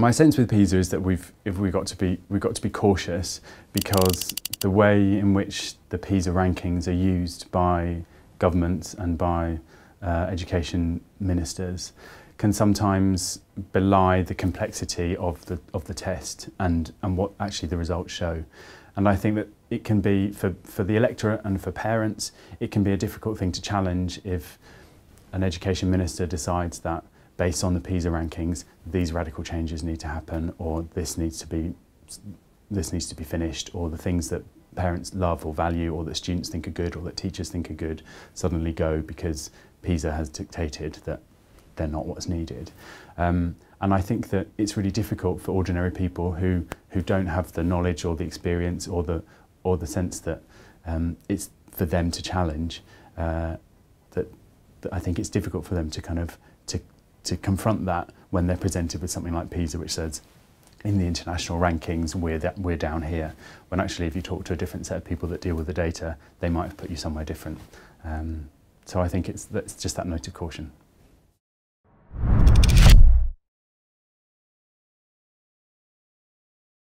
my sense with PISA is that we've if we've got to be we've got to be cautious because the way in which the PISA rankings are used by governments and by uh, education ministers can sometimes belie the complexity of the of the test and and what actually the results show. And I think that it can be for for the electorate and for parents, it can be a difficult thing to challenge if an education minister decides that based on the PISA rankings, these radical changes need to happen, or this needs to be this needs to be finished, or the things that parents love or value, or that students think are good, or that teachers think are good, suddenly go because PISA has dictated that they're not what's needed. Um, and I think that it's really difficult for ordinary people who who don't have the knowledge or the experience or the or the sense that um, it's for them to challenge. Uh, that, that I think it's difficult for them to kind of to to confront that when they're presented with something like PISA, which says, in the international rankings, we're, that, we're down here. When actually, if you talk to a different set of people that deal with the data, they might have put you somewhere different. Um, so I think it's, it's just that note of caution.